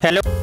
Hello.